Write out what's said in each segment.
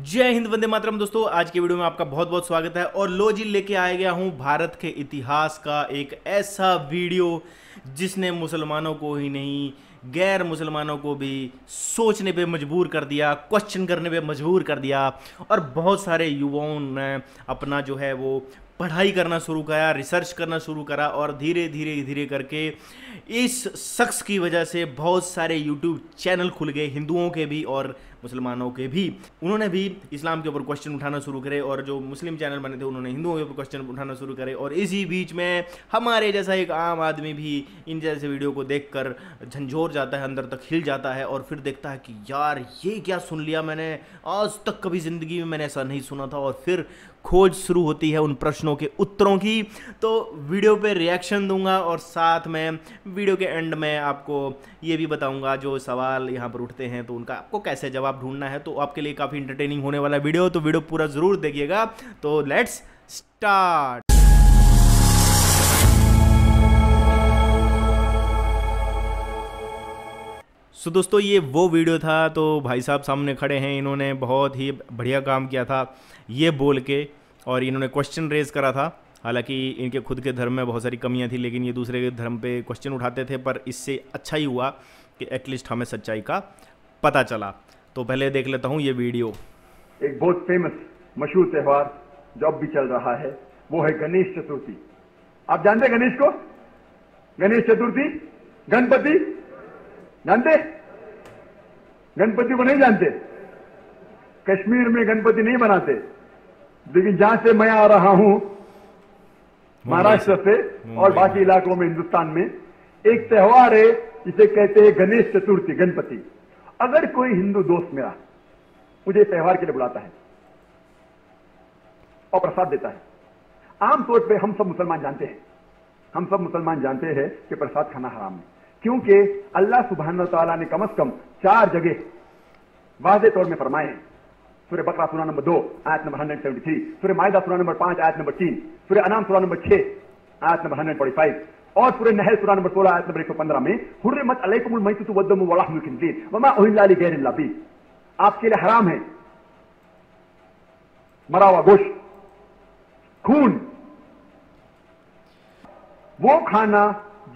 जय हिंद, वंदे मातरम। दोस्तों, आज के वीडियो में आपका बहुत बहुत स्वागत है और लो जी लेके आया गया हूँ भारत के इतिहास का एक ऐसा वीडियो जिसने मुसलमानों को ही नहीं, गैर मुसलमानों को भी सोचने पे मजबूर कर दिया क्वेश्चन करने पे मजबूर कर दिया और बहुत सारे युवाओं ने अपना जो है वो पढ़ाई करना शुरू करा रिसर्च करना शुरू करा और धीरे धीरे धीरे करके इस शख्स की वजह से बहुत सारे यूट्यूब चैनल खुल गए, हिंदुओं के भी और मुसलमानों के भी। उन्होंने भी इस्लाम के ऊपर क्वेश्चन उठाना शुरू करे और जो मुस्लिम चैनल बने थे, उन्होंने हिंदुओं के ऊपर क्वेश्चन उठाना शुरू करे और इसी बीच में हमारे जैसा एक आम आदमी भी इन जैसे वीडियो को देख कर झंझोर जाता है, अंदर तक हिल जाता है और फिर देखता है कि यार ये क्या सुन लिया मैंने? आज तक कभी ज़िंदगी में मैंने ऐसा नहीं सुना था और फिर खोज शुरू होती है उन प्रश्नों के उत्तरों की। तो वीडियो पे रिएक्शन दूँगा और साथ में वीडियो के एंड में आपको ये भी बताऊँगा जो सवाल यहाँ पर उठते हैं तो उनका आपको कैसे जवाब ढूंढना है। तो आपके लिए काफ़ी इंटरटेनिंग होने वाला वीडियो तो वीडियो पूरा ज़रूर देखिएगा। तो लेट्स स्टार्ट सो दोस्तों, ये वो वीडियो था तो भाई साहब सामने खड़े हैं। इन्होंने बहुत ही बढ़िया काम किया था, ये बोल के, और इन्होंने क्वेश्चन रेज करा था। हालाँकि इनके खुद के धर्म में बहुत सारी कमियाँ थी, लेकिन ये दूसरे के धर्म पे क्वेश्चन उठाते थे, पर इससे अच्छा ही हुआ कि एटलीस्ट हमें सच्चाई का पता चला। तो पहले देख लेता हूँ ये वीडियो। एक बहुत फ़ेमस मशहूर त्यौहार जो अब भी चल रहा है, वो है गणेश चतुर्थी। आप जानते गणेश को? गणेश चतुर्थी? गणपति? जानते? गणपति को नहीं जानते। कश्मीर में गणपति नहीं बनाते लेकिन जहाँ से मैं आ रहा हूँ महाराष्ट्र से और बाकी इलाकों में हिंदुस्तान में एक त्यौहार है जिसे कहते हैं गणेश चतुर्थी गणपति। अगर कोई हिंदू दोस्त मेरा मुझे त्यौहार के लिए बुलाता है और प्रसाद देता है आमतौर पे हम सब मुसलमान जानते हैं। हम सब मुसलमान जानते हैं कि प्रसाद खाना हराम है। क्योंकि अल्लाह सुबहान तला ने कम अज कम चार जगह वाजे तौर में फरमाए हैं। सूर्य बकरा सुना नंबर दो, आयत नंबर हंड्रेड सेवेंटी थ्री सूर्य मायदा सुना नंबर पाँच, आयत नंबर तीन सूर्य अनाम सुना नंबर छह, आयत नंबर हंड्रेड फोर्टी फाइव और सूर्य नहल सुरा नंबर सोलह, आयत नंबर एक सौ पंद्रह में हुर्रमत अलैकुमुल मैततु वद्दमु वलहमुल खिंजीर। वमा उहिल्ला लिगैरिल लबी आपके लिए हराम है। मरा हुआ गोश्त, खून। वो खाना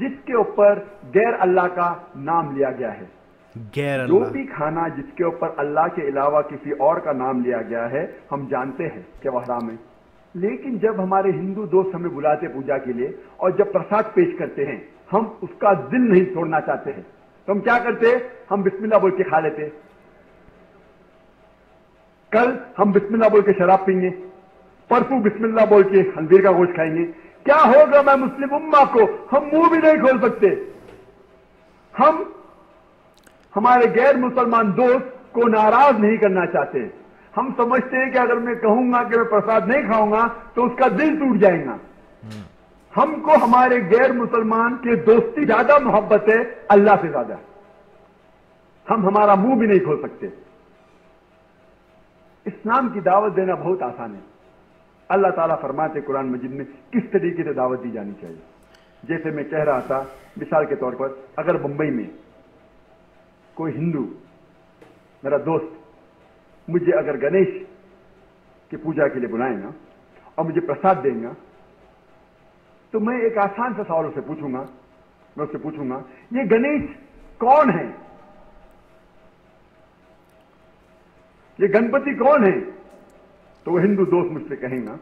जिसके ऊपर गैर अल्लाह का नाम लिया गया है। गैर जो भी खाना जिसके ऊपर अल्लाह के अलावा किसी और का नाम लिया गया है हम जानते हैं कि वह हराम है। लेकिन जब हमारे हिंदू दोस्त हमें बुलाते पूजा के लिए और जब प्रसाद पेश करते हैं हम उसका दिल नहीं छोड़ना चाहते हैं। तो हम क्या करते हम बिस्मिल्लाह बोल के खा लेते। कल हम बिस्मिल्लाह बोल के शराब पीएँगे परसों बिस्मिल्लाह बोल के हंजीर का गोश्त खाएँगे। क्या होगा मैं मुस्लिम उम्मा को? हम मुँह भी नहीं खोल सकते। हम हमारे गैर मुसलमान दोस्त को नाराज़ नहीं करना चाहते। हम समझते हैं कि अगर मैं कहूँगा कि मैं प्रसाद नहीं खाऊँगा तो उसका दिल टूट जाएगा। हमको हमारे गैर मुसलमान के दोस्ती ज़्यादा मोहब्बत है, अल्लाह से ज़्यादा। हम हमारा मुँह भी नहीं खोल सकते। इस्लाम की दावत देना बहुत आसान है। अल्लाह ताला फरमाते कुरान मजिद में किस तरीके से दावत दी जानी चाहिए। जैसे मैं कह रहा था, मिसाल के तौर पर, अगर मुंबई में कोई हिंदू, मेरा दोस्त, मुझे अगर गणेश की पूजा के लिए बुलाएगा और मुझे प्रसाद देगा तो मैं एक आसान सा सवाल उससे पूछूँगा, मैं उससे पूछूँगा, ये गणेश कौन है? ये गणपति कौन है? तो वो हिंदू दोस्त मुझसे कहेगा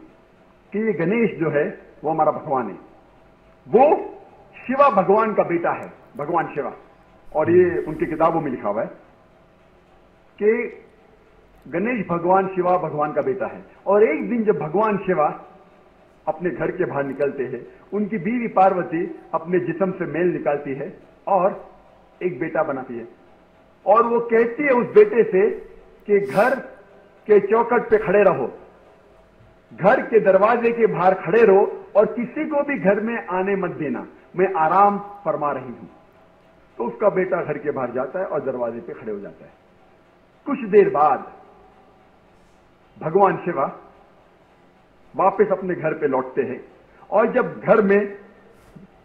कि ये गणेश जो है, वो हमारा भगवान है। वो शिवा भगवान का बेटा है, भगवान शिवा। और ये उनकी किताबों में लिखा हुआ है कि गणेश भगवान, शिवा भगवान का बेटा है। और एक दिन जब भगवान शिवा अपने घर के बाहर निकलते हैं, उनकी बीवी पार्वती अपने जिसम से मेल निकालती है और एक बेटा बनाती है। और वो कहती है उस बेटे से कि घर के चौकट पे खड़े रहो। घर के दरवाजे के बाहर खड़े रहो और किसी को भी घर में आने मत देना। मैं आराम फरमा रही हूँ। तो उसका बेटा घर के बाहर जाता है और दरवाजे पे खड़े हो जाता है। कुछ देर बाद भगवान शिवा वापस अपने घर पे लौटते हैं और जब घर में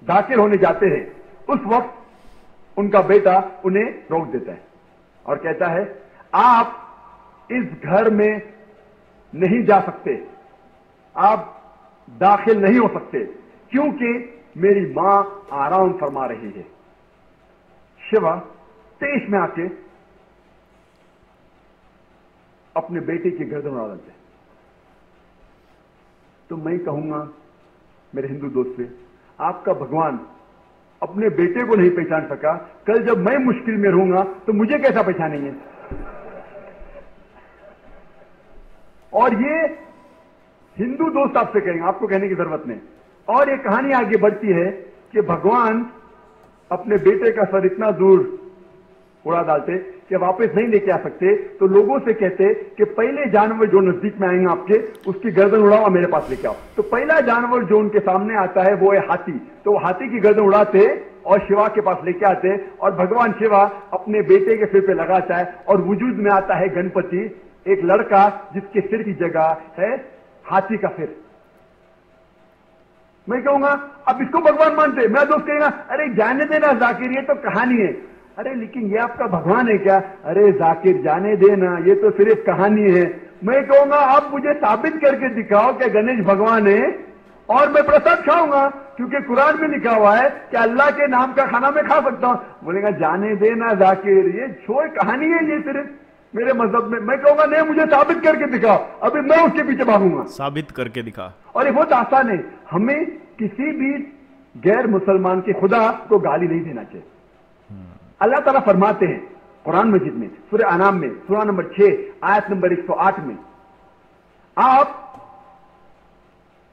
दाखिल होने जाते हैं, उस वक्त उनका बेटा उन्हें रोक देता है और कहता है, आप इस घर में नहीं जा सकते। आप दाखिल नहीं हो सकते, क्योंकि मेरी माँ आराम फरमा रही है। शिवा तेज में आके अपने बेटे की गर्दन उड़ा देते तो मैं कहूँगा, मेरे हिंदू दोस्त से, आपका भगवान अपने बेटे को नहीं पहचान सका। कल जब मैं मुश्किल में रहूँगा तो मुझे कैसा पहचानेंगे? और ये हिंदू दोस्त आपसे कहेंगे, आपको कहने की ज़रूरत नहीं। और ये कहानी आगे बढ़ती है कि भगवान अपने बेटे का सर इतना दूर उड़ा डालते कि वापस नहीं लेके आ सकते तो लोगों से कहते कि पहले जानवर जो नज़दीक में आएँगे आपके, उसकी गर्दन उड़ाओ और मेरे पास लेके आओ। तो पहला जानवर जो उनके सामने आता है वो है हाथी। तो हाथी की गर्दन उड़ाते और शिवा के पास लेके आते और भगवान शिवा अपने बेटे के सिर पे लगाता है और वजूद में आता है गणपति एक लड़का जिसके सिर की जगह है हाथी का सिर। मैं कहूँगा, अब इसको भगवान मानते मैं दोस्त कहेगा अरे, जाने देना जाकिर, ये तो कहानी है। अरे, लेकिन ये आपका भगवान है क्या? अरे, जाकिर, जाने देना ये तो सिर्फ़ कहानी है। मैं कहूँगा, आप मुझे साबित करके दिखाओ कि गणेश भगवान है। और मैं प्रसाद खाऊँगा, क्योंकि कुरान में लिखा हुआ है कि अल्लाह के नाम का खाना मैं खा सकता हूँ। बोलेगा, जाने देना जाकिर, ये छोड़ कहानी है, ये सिर्फ़। मेरे मज़हब में मैं कहूँगा नहीं मुझे साबित करके दिखा। अभी मैं उसके पीछे भागूँगा। साबित करके दिखा। और ये बहुत आसान है। हमें किसी भी गैर मुसलमान के खुदा को गाली नहीं देना चाहिए। अल्लाह ताला फरमाते हैं कुरान मजिद में सूर्य अनाम में सूरा नंबर छह आयत नंबर 108 में आप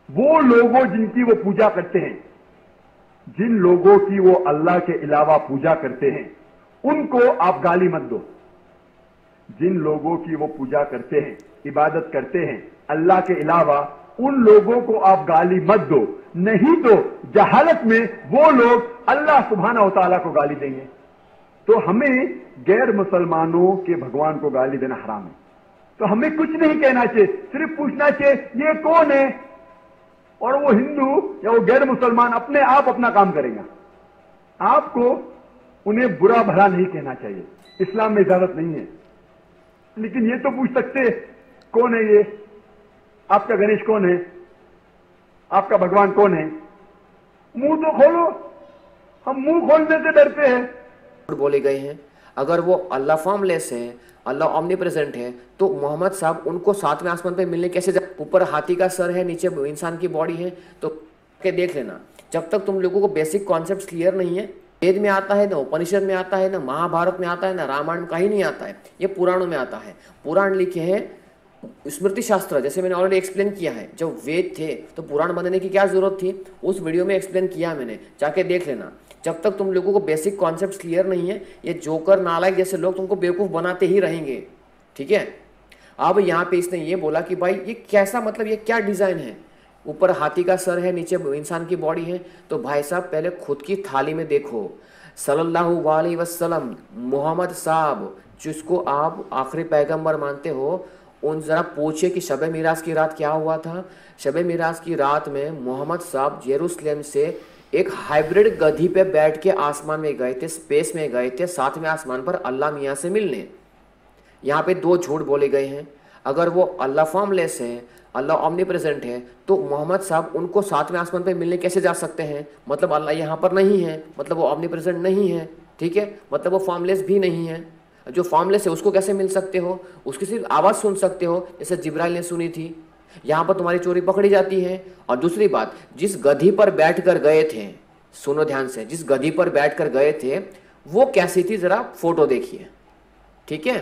वो लोगों जिनकी वो पूजा करते हैं जिन लोगों की वो अल्लाह के अलावा पूजा करते हैं उनको आप गाली मत दो। जिन लोगों की वो पूजा करते हैं, इबादत करते हैं, अल्लाह के अलावा उन लोगों को आप गाली मत दो। नहीं तो जहालत में वो लोग अल्लाह सुबहाना तआला को गाली देंगे। तो हमें गैर मुसलमानों के भगवान को गाली देना हराम है। तो हमें कुछ नहीं कहना चाहिए, सिर्फ़ पूछना चाहिए, ये कौन है? और वो हिंदू या वो गैर मुसलमान अपने आप अपना काम करेगा। आपको उन्हें बुरा भला नहीं कहना चाहिए। इस्लाम में इजाज़त नहीं है। लेकिन ये तो पूछ सकते कौन है ये? आपका गणेश कौन है? आपका भगवान कौन है? मुँह तो खोलो। हम मुँह खोलने से डरते हैं। बोले गए हैं, अगर वो अल्लाह फॉर्मलेस है, अल्लाह ऑमनी प्रेजेंट है तो मोहम्मद साहब उनको सातवें आसमान पे मिलने कैसे ऊपर हाथी का सर है, नीचे इंसान की बॉडी है तो के देख लेना। जब तक तुम लोगों को बेसिक कॉन्सेप्ट क्लियर नहीं है वेद में आता है, ना उपनिषद में आता है, ना महाभारत में आता है, ना रामायण में कहीं नहीं आता है। ये पुराणों में आता है। पुराण लिखे हैं स्मृति शास्त्र जैसे मैंने ऑलरेडी एक्सप्लेन किया है। जब वेद थे तो पुराण बनने की क्या ज़रूरत थी? उस वीडियो में एक्सप्लेन किया मैंने। जाके देख लेना। जब तक तुम लोगों को बेसिक कॉन्सेप्ट क्लियर नहीं है, ये जोकर नालायक जैसे लोग तुमको बेवकूफ़ बनाते ही रहेंगे। ठीक है? अब यहाँ पे इसने ये बोला कि भाई, ये कैसा मतलब ये क्या डिज़ाइन है? ऊपर हाथी का सर है, नीचे इंसान की बॉडी है तो भाई साहब, पहले खुद की थाली में देखो। सल्लल्लाहु अलैहि वसल्लम, मोहम्मद साहब, जिसको आप आखिरी पैगंबर मानते हो, उन ज़रा पूछे कि शब मिराज की रात क्या हुआ था? शब मिराज की रात में मोहम्मद साहब जेरूसलेम से एक हाइब्रिड गधी पे बैठ के आसमान में गए थे, स्पेस में गए थे, साथ में आसमान पर अल्लाह मियाँ से मिलने। यहाँ पे दो झूठ बोले गए हैं। अगर वो अल्लाह फॉर्मलेस है, अल्लाह ऑमनी प्रेजेंट है तो मोहम्मद साहब उनको सातवें आसमान पे मिलने कैसे जा सकते हैं? मतलब अल्लाह यहाँ पर नहीं है मतलब वो ऑमनी प्रेजेंट नहीं है, ठीक है? मतलब वो फॉर्मलेस भी नहीं है। जो फॉर्मलेस है, उसको कैसे मिल सकते हो? उसकी सिर्फ़ आवाज़ सुन सकते हो, जैसे जिब्राइल ने सुनी थी। यहाँ पर तुम्हारी चोरी पकड़ी जाती है। और दूसरी बात, जिस गधी पर बैठ कर गए थे, सुनो ध्यान से, जिस गधी पर बैठ कर गए थे, वो कैसी थी? ज़रा फ़ोटो देखिए। ठीक है?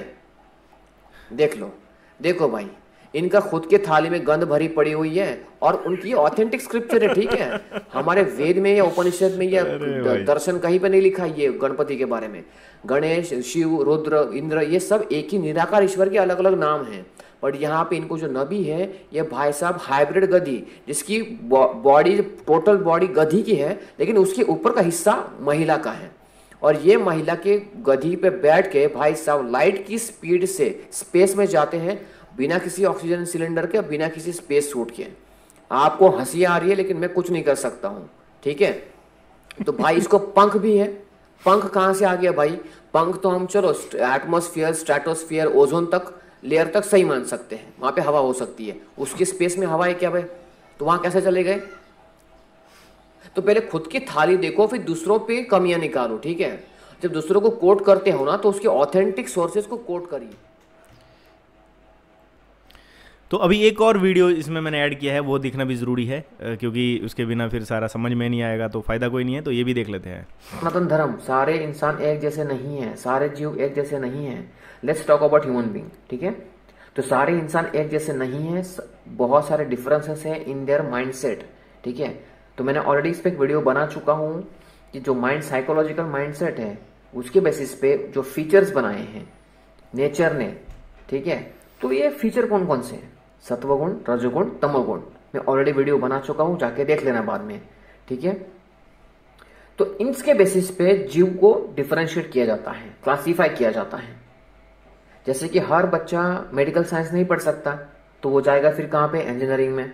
देख लो। देखो भाई इनका खुद के थाली में गंध भरी पड़ी हुई है और उनकी ऑथेंटिक स्क्रिप्चर है ठीक है? हमारे वेद में या उपनिषद में या दर्शन कहीं पे नहीं लिखा ये गणपति के बारे में। गणेश शिव रुद्र इंद्र ये सब एक ही निराकार ईश्वर के अलग अलग नाम हैं। बट यहाँ पे इनको जो नबी है ये भाई साहब हाइब्रिड गधी जिसकी बॉडी टोटल बॉडी गधी की है लेकिन उसके ऊपर का हिस्सा महिला का है। और ये महिला के गधी पे बैठ के भाई साहब लाइट की स्पीड से स्पेस में जाते हैं, बिना किसी ऑक्सीजन सिलेंडर के, बिना किसी स्पेस सूट के। आपको हँसी आ रही है, लेकिन मैं कुछ नहीं कर सकता हूँ, ठीक है? तो भाई, इसको पंख भी है। पंख कहाँ से आ गया भाई? पंख तो हम, चलो एटमोसफियर स्ट्रेटोस्फियर ओजोन तक लेयर तक सही मान सकते हैं। वहाँ पे हवा हो सकती है। उसकी स्पेस में हवा है क्या भाई? तो वहाँ कैसे चले गए? तो पहले खुद की थाली देखो फिर दूसरों पे कमियाँ निकालो ठीक है? जब दूसरों को कोट करते हो ना तो उसके ऑथेंटिक सोर्सेज को कोट करिए। तो अभी एक और वीडियो इसमें मैंने ऐड किया है वो देखना भी ज़रूरी है क्योंकि उसके बिना फिर सारा समझ में नहीं आएगा तो फ़ायदा कोई नहीं है तो ये भी देख लेते हैं। सनातन धर्म सारे इंसान एक जैसे नहीं है सारे जीव एक जैसे नहीं है। Let's talk about human being ठीक है? तो सारे इंसान एक जैसे नहीं है बहुत सारे डिफरेंसेस हैं इन देयर माइंडसेट ठीक है? तो मैंने ऑलरेडी इस पर एक वीडियो बना चुका हूँ कि जो माइंड साइकोलॉजिकल माइंडसेट है, उसके बेसिस पे जो फीचर्स बनाए हैं नेचर ने, ठीक है? तो ये फीचर कौन कौन से हैं? सत्वगुण, रजोगुण, तमोगुण। मैं ऑलरेडी वीडियो बना चुका हूँ, जाके देख लेना बाद में, ठीक है? तो इनके बेसिस पे जीव को डिफरेंशिएट किया जाता है क्लासिफाई किया जाता है। जैसे कि हर बच्चा मेडिकल साइंस नहीं पढ़ सकता तो वो जाएगा फिर कहाँ पे? इंजीनियरिंग में।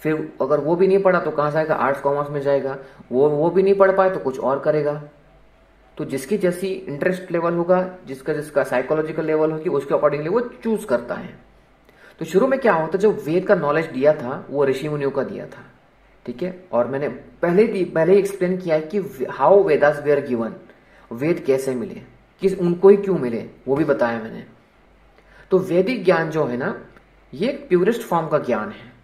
फिर अगर वो भी नहीं पढ़ा तो कहाँ जाएगा आर्ट्स कॉमर्स में जाएगा। वो वो भी नहीं पढ़ पाए तो कुछ और करेगा। तो जिसकी जैसी इंटरेस्ट लेवल होगा, जिसका जिसका साइकोलॉजिकल लेवल होगी, उसके अकॉर्डिंगली वो चूज़ करता है। तो शुरू में क्या होता जो वेद का नॉलेज दिया था, वो ऋषि मुनियों का दिया था। ठीक है? और मैंने पहले पहले ही एक्सप्लेन किया है कि how Vedas were given Veda कैसे मिले? किस, उनको ही क्यों मिले? वो भी बताया मैंने। तो वैदिक ज्ञान जो है ना, ये एक प्योरेस्ट फॉर्म का ज्ञान है।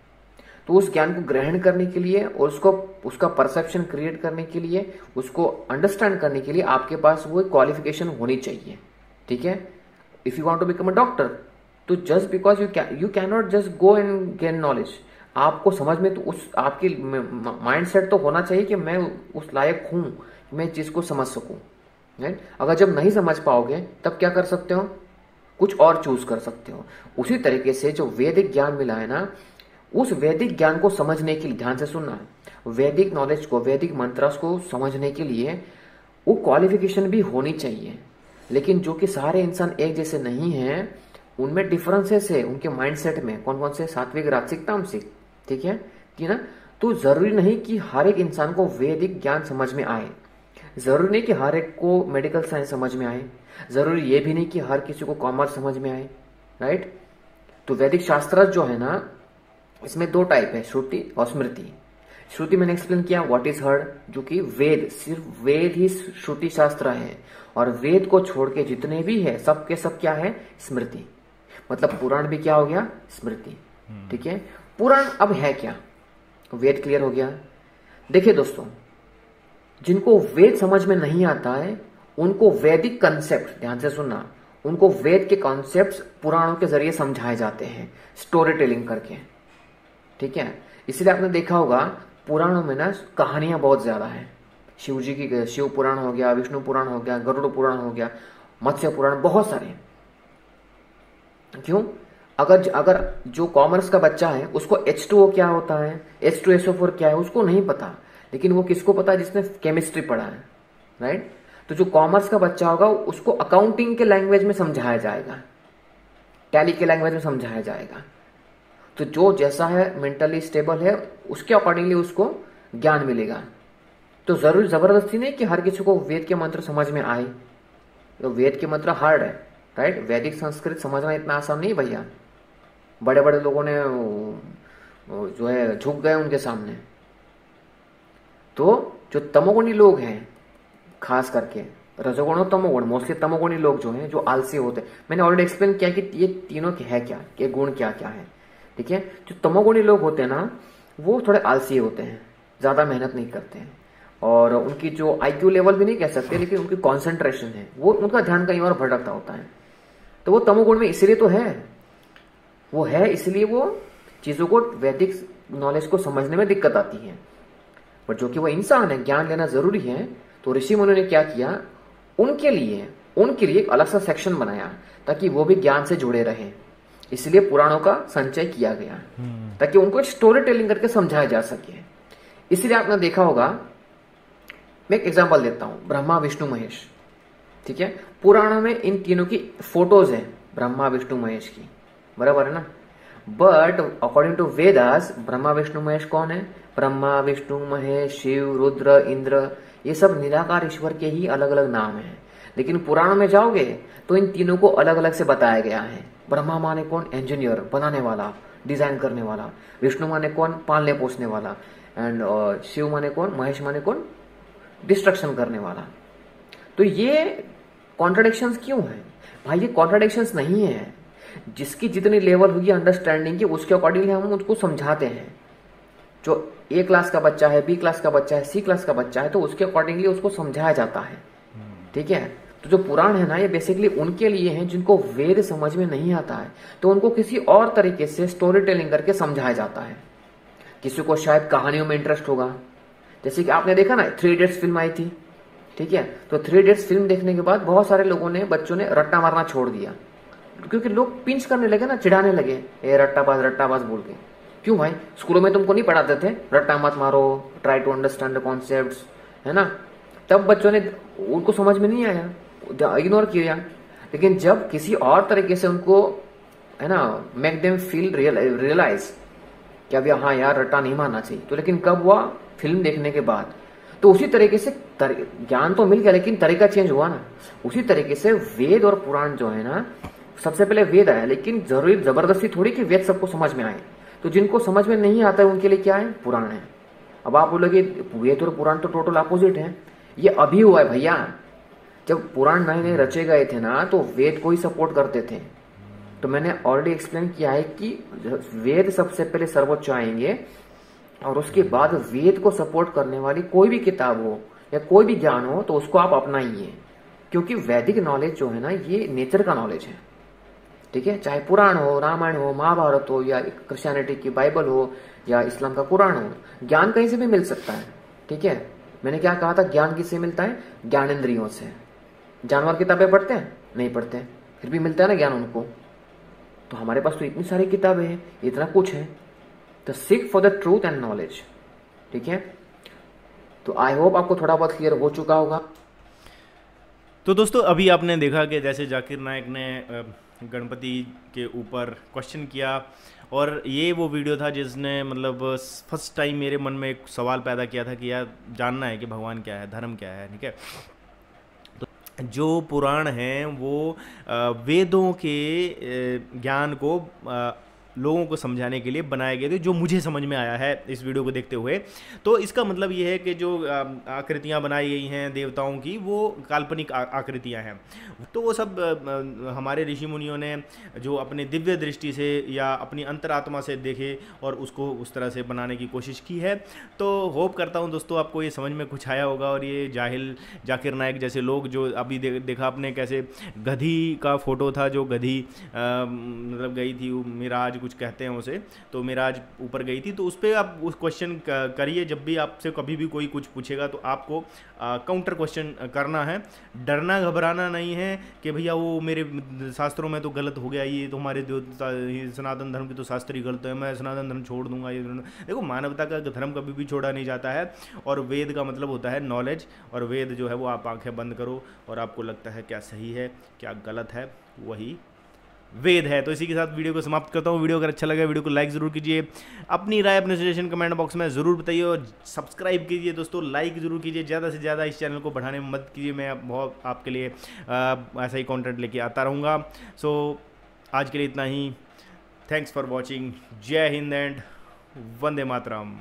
तो उस ज्ञान को ग्रहण करने के लिए और उसको, उसका परसेप्शन क्रिएट करने के लिए, उसको अंडरस्टैंड करने के लिए आपके पास वो क्वालिफिकेशन होनी चाहिए। ठीक है? If you want to become a doctor तो just because you you can not just go and gain knowledge आपको समझ में तो उस, आपकी माइंड सेट तो होना चाहिए कि मैं उस लायक हूँ, मैं चीज़ को समझ सकूँ। राइट अगर जब नहीं समझ पाओगे, तब क्या कर सकते हो? कुछ और चूज़ कर सकते हो। उसी तरीके से जो वैदिक ज्ञान मिला है ना उस वैदिक ज्ञान को समझने के लिए, ध्यान से सुनना वैदिक नॉलेज को, वैदिक मंत्र को समझने के लिए वो क्वालिफिकेशन भी होनी चाहिए। लेकिन जो कि सारे इंसान एक जैसे नहीं है, उनमें डिफरेंसेस है, उनके माइंडसेट में। कौन कौन से? सात्विक, राजसिक, तामसिक। ठीक है? कि ना? तो ज़रूरी नहीं कि हर एक इंसान को वैदिक ज्ञान समझ में आए। ज़रूरी नहीं कि हर एक को मेडिकल साइंस समझ में आए। ज़रूरी ये भी नहीं कि हर किसी को कॉमर्स समझ में आए। राइट तो वैदिक शास्त्र जो है ना इसमें दो टाइप है श्रुति और स्मृति। श्रुति मैंने एक्सप्लेन किया व्हाट इज़ हर्ड जो कि वेद सिर्फ़ वेद ही श्रुति शास्त्र है। और वेद को छोड़ के जितने भी है सबके सब क्या है? स्मृति। मतलब पुराण भी क्या हो गया? स्मृति। ठीक है? पुराण अब है क्या? वेद क्लियर हो गया। देखिए दोस्तों जिनको वेद समझ में नहीं आता है उनको वैदिक कंसेप्ट ध्यान से सुनना उनको वेद के कॉन्सेप्ट पुराणों के ज़रिए समझाए जाते हैं स्टोरी टेलिंग करके। ठीक है? इसलिए आपने देखा होगा, पुराणों में ना कहानियाँ बहुत ज़्यादा है। शिव जी की, शिव पुराण हो गया, विष्णु पुराण हो गया, गरुड़ पुराण हो गया, मत्स्य पुराण बहुत सारे क्यों? अगर अगर जो कॉमर्स का बच्चा है, उसको एच टू ओ क्या होता है एच टू एसओ फोर क्या है, उसको नहीं पता। लेकिन वो किसको पता है जिसने केमिस्ट्री पढ़ा है राइट तो जो कॉमर्स का बच्चा होगा, उसको अकाउंटिंग के लैंग्वेज में समझाया जाएगा। टैली के लैंग्वेज में समझाया जाएगा। तो जो जैसा है मेंटली स्टेबल है, उसके अकॉर्डिंगली उसको ज्ञान मिलेगा। तो ज़रूर ज़बरदस्ती नहीं कि हर किसी को वेद के मंत्र समझ में आए। तो वेद के मंत्र हार्ड है राइट वैदिक संस्कृत समझना इतना आसान नहीं भैया। बड़े बड़े लोगों ने जो है, झुक गए उनके सामने। तो जो तमोगुणी लोग हैं, खास करके, रजोगुण और तमोगुण मोस्टली तमोगुणी लोग जो हैं, जो आलसी होते हैं। मैंने ऑलरेडी एक्सप्लेन किया कि ये तीनों के है क्या ये गुण क्या क्या है। ठीक है? जो तमोगुणी लोग होते हैं ना, वो थोड़े आलसी होते हैं, ज़्यादा मेहनत नहीं करते हैं। और उनकी जो आईक्यू लेवल भी नहीं कह सकते, लेकिन उनकी कॉन्सेंट्रेशन है। वो उनका ध्यान कहीं और भटकता होता है। तो वो तमोगुण में इसलिए तो है। वो है इसलिए वो चीज़ों को वैदिक नॉलेज को समझने में दिक्कत आती है। पर जो कि वो इंसान है, ज्ञान लेना ज़रूरी है। तो ऋषि मुनि ने क्या किया? उनके लिए उनके लिए एक अलग सा सेक्शन बनाया, ताकि वो भी ज्ञान से जुड़े रहे। इसलिए पुराणों का संचय किया गया हम्म। ताकि उनको स्टोरी टेलिंग करके समझाया जा सके। इसलिए आपने देखा होगा मैं एक एग्ज़ाम्पल देता हूँ ब्रह्मा विष्णु महेश। ठीक है? पुराणों में इन तीनों की फ़ोटोज़ है ब्रह्मा विष्णु महेश की। बराबर है ना? But according to Vedas Brahma Vishnu Mahesh कौन है? ब्रह्मा विष्णु महेश शिव रुद्र इंद्र ये सब निराकार ईश्वर के ही अलग अलग नाम है। लेकिन पुराण में जाओगे तो इन तीनों को अलग अलग से बताया गया है। ब्रह्मा माने कौन? इंजीनियर बनाने वाला डिज़ाइन करने वाला। विष्णु माने कौन? पालने पोसने वाला। एंड uh, शिव माने कौन? महेश माने कौन? डिस्ट्रक्शन करने वाला। तो ये कॉन्ट्रडिक्शन क्यों है? भाई ये कॉन्ट्रडिक्शन नहीं है। जिसकी जितनी लेवल होगी अंडरस्टैंडिंग की उसके अकॉर्डिंगली हम उसको समझाते हैं। जो ए क्लास का बच्चा है बी क्लास का बच्चा है सी क्लास का बच्चा है तो उसके अकॉर्डिंगली उसको समझाया जाता है। ठीक है? तो जो पुराण है ना, ये बेसिकली उनके लिए हैं जिनको वेद समझ में नहीं आता है। तो उनको किसी और तरीके से स्टोरी टेलिंग करके समझाया जाता है। किसी को शायद कहानियों में इंटरेस्ट होगा। जैसे कि आपने देखा ना थ्री डेट्स फ़िल्म आई थी। ठीक है? तो थ्री डेट्स फ़िल्म देखने के बाद बहुत सारे लोगों ने, बच्चों ने रट्टा मारना छोड़ दिया। क्योंकि लोग पिंच करने लगे ना, चिढ़ाने लगे। ए, रट्टाबाज रट्टाबाज, बोल के। क्यों भाई? स्कूलों में तुमको नहीं पढ़ाते थे? रट्टा मत मारो try to understand the concept है ना? तब बच्चों ने, उनको समझ में नहीं आया। इग्नोर किया। लेकिन जब किसी और तरीके से उनको, है ना मेक देम फील रियलाइज़ कि अब हाँ यार रट्टा नहीं मारना चाहिए। तो लेकिन कब हुआ? फ़िल्म देखने के बाद। तो उसी तरीके से ज्ञान तो मिल गया, लेकिन तरीका चेंज हुआ ना। उसी तरीके से वेद और पुराण जो है ना, सबसे पहले वेद आया, लेकिन ज़रूरी, ज़बरदस्ती थोड़ी कि वेद सबको समझ में आए। तो जिनको समझ में नहीं आता है, उनके लिए क्या है? पुराण है। अब आप बोलोगे वेद और पुराण तो टोटल अपोजिट है। ये अभी हुआ है भैया। जब पुराण नए नए रचे गए थे ना तो वेद को ही सपोर्ट करते थे। तो मैंने ऑलरेडी एक्सप्लेन किया है कि वेद सबसे पहले सर्वोच्च आएँगे और उसके बाद वेद को सपोर्ट करने वाली कोई भी किताब हो या कोई भी ज्ञान हो तो उसको आप अपनाइए। क्योंकि वैदिक नॉलेज जो है ना, ये नेचर का नॉलेज है। ठीक है? चाहे पुराण हो, रामायण हो, महाभारत हो, या क्रिश्चियनिटी की बाइबल हो, या इस्लाम का कुरान हो, ज्ञान कहीं से भी मिल सकता है। ठीक है? मैंने क्या कहा था? ज्ञान किससे मिलता है? ज्ञानेन्द्रियों से। जानवर किताबें पढ़ते हैं? नहीं पढ़ते। हैं फिर भी मिलता है ना ज्ञान उनको। तो हमारे पास तो इतनी सारी किताबें हैं इतना कुछ है। तो seek for the truth and knowledge ठीक है? तो आई होप आपको थोड़ा बहुत क्लियर हो चुका होगा। तो दोस्तों, अभी आपने देखा कि जैसे जाकिर नायक ने गणपति के ऊपर क्वेश्चन किया और ये वो वीडियो था जिसने मतलब फ़र्स्ट टाइम मेरे मन में एक सवाल पैदा किया था कि यार, जानना है कि भगवान क्या है, धर्म क्या है, ठीक है? जो पुराण हैं वो वेदों के ज्ञान को लोगों को समझाने के लिए बनाए गए थे जो मुझे समझ में आया है इस वीडियो को देखते हुए। तो इसका मतलब ये है कि जो आकृतियाँ बनाई गई हैं देवताओं की वो काल्पनिक आकृतियाँ हैं। तो वो सब हमारे ऋषि मुनियों ने जो अपने दिव्य दृष्टि से या अपनी अंतरात्मा से देखे और उसको उस तरह से बनाने की कोशिश की है। तो होप करता हूँ दोस्तों आपको ये समझ में कुछ आया होगा और ये जाहिल जाकिर नायक जैसे लोग जो अभी दे, देखा आपने कैसे गधी का फ़ोटो था जो गधी मतलब गई थी मिराज कुछ कहते हैं उसे तो मेरा आज ऊपर गई थी तो उस पर आप उस क्वेश्चन करिए, जब भी आपसे कभी भी कोई कुछ पूछेगा तो आपको काउंटर क्वेश्चन करना है। डरना, घबराना नहीं है कि भैया वो मेरे शास्त्रों में तो गलत हो गया, ये तो हमारे सनातन धर्म की तो शास्त्र ही गलत है, मैं सनातन धर्म छोड़ दूँगा, ये देखो, मानवता का धर्म कभी भी छोड़ा नहीं जाता है, और वेद का मतलब होता है नॉलेज और वेद जो है वो आप आँखें बंद करो, और आपको लगता है क्या सही है, क्या गलत है, वही वेद है। तो इसी के साथ वीडियो को समाप्त करता हूँ। वीडियो अगर अच्छा लगा, वीडियो को लाइक ज़रूर कीजिए। अपनी राय अपने सजेशन कमेंट बॉक्स में ज़रूर बताइए और सब्सक्राइब कीजिए। दोस्तों लाइक ज़रूर कीजिए। ज़्यादा से ज़्यादा इस चैनल को बढ़ाने में मदद कीजिए। मैं बहुत आपके लिए ऐसा ही कॉन्टेंट लेके आता रहूँगा। सो आज के लिए इतना ही। थैंक्स फॉर वॉचिंग जय हिंद एंड वंदे मातरम।